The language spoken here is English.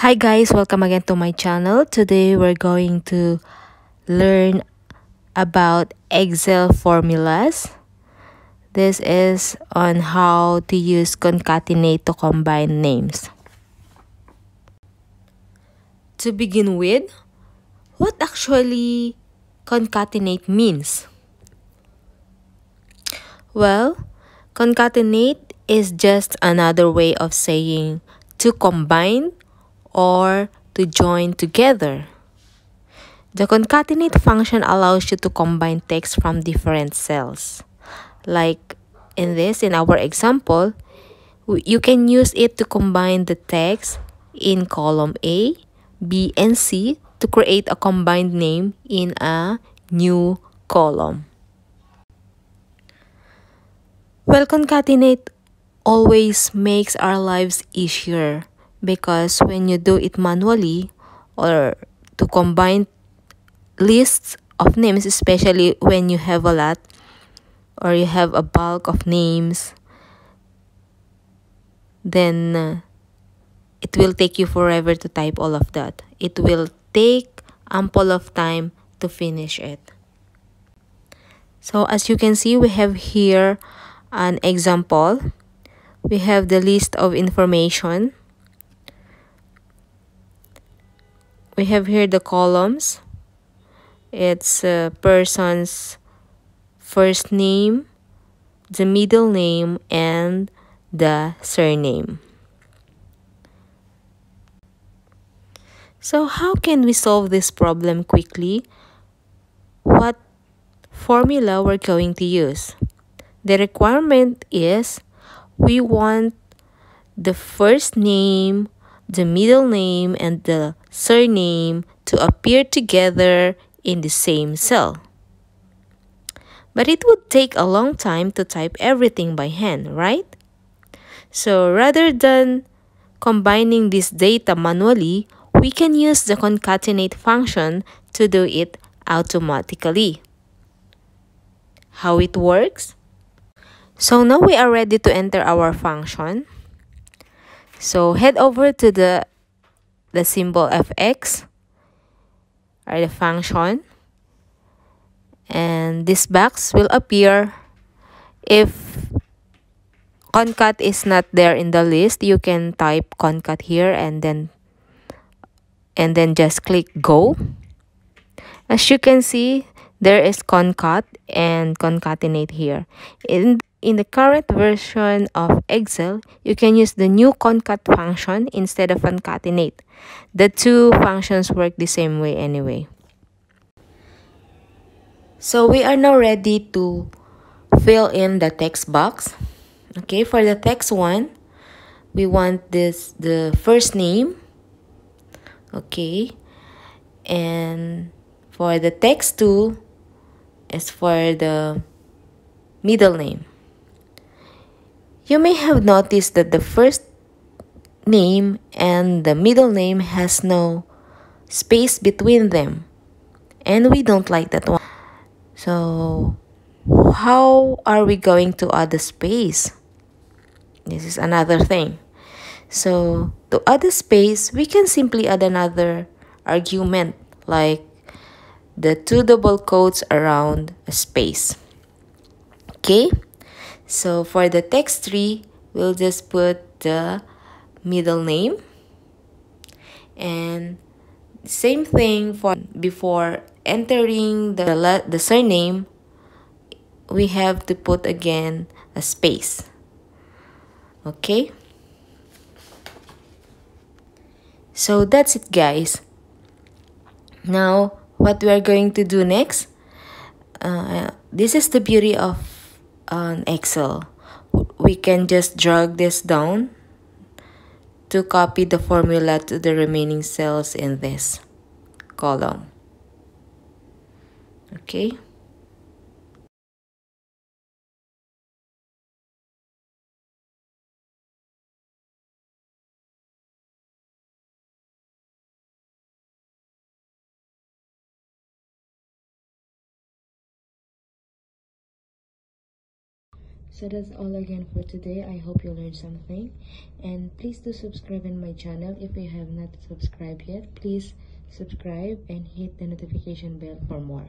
Hi guys, welcome again to my channel. Today we're going to learn about Excel formulas. This is on how to use concatenate to combine names. To begin with, what actually concatenate means? Well, concatenate is just another way of saying to combine or to join together. The concatenate function allows you to combine text from different cells. Like in this, in our example, you can use it to combine the text in column A, B, and C to create a combined name in a new column. Well, concatenate always makes our lives easier because when you do it manually or to combine lists of names especially when you have a lot or you have a bulk of names then uh, it will take you forever to type all of that. It will take ample of time to finish it. So as you can see we have here an example. We have the list of information we have here the columns. It's a person's first name the middle name and the surname. So how can we solve this problem quickly? What formula we're going to use? The requirement is we want the first name the middle name and the surname to appear together in the same cell. But it would take a long time to type everything by hand, right? So rather than combining this data manually, we can use the concatenate function to do it automatically. How it works? So now we are ready to enter our function. So head over to the the symbol of x or the function. And this box will appear if concat is not there in the list you can type concat here and then and then just click go. As you can see there is concat and concatenate here. In in the current version of Excel, you can use the new concat function instead of concatenate. The two functions work the same way anyway. So we are now ready to fill in the text box. Okay, for the text one, we want this the first name. Okay, and for the text two is for the middle name. You may have noticed that the first name and the middle name has no space between them. And we don't like that one. So, how are we going to add the space? This is another thing. So, to add the space, we can simply add another argument like the two double quotes around a space. Okay? So for the text tree, we'll just put the middle name. And same thing for before entering the, the surname, we have to put again a space. Okay? So that's it guys. Now, what we are going to do next, uh, this is the beauty of on Excel. We can just drag this down to copy the formula to the remaining cells in this column. Okay. So that's all again for today. I hope you learned something. And please do subscribe in my channel if you have not subscribed yet. Please subscribe and hit the notification bell for more